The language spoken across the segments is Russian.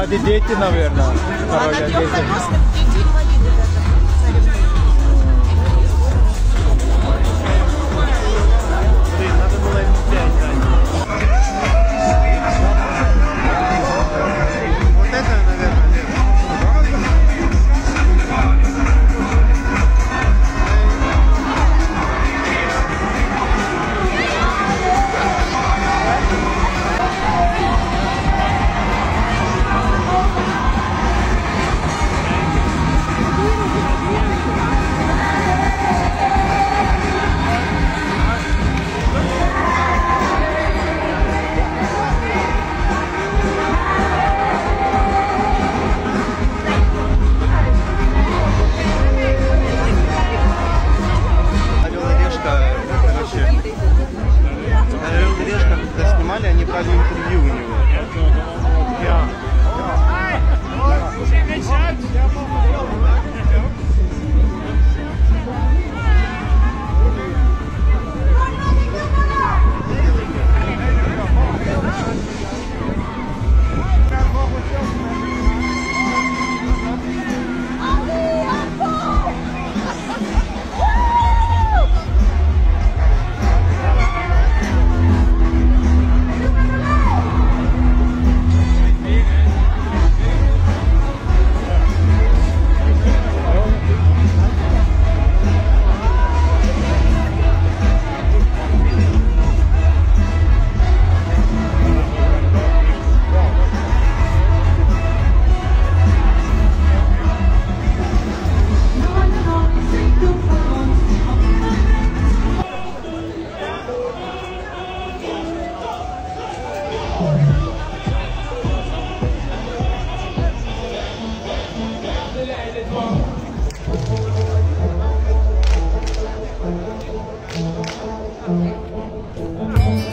Сзади дети, наверное. А на Дорогие нем дети.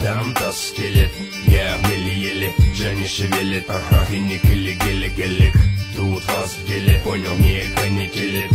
Там то скелет, я еле-еле Женя шевелит, ага, и не гели-гели-гелик Тут вас в деле, понял, не конетелит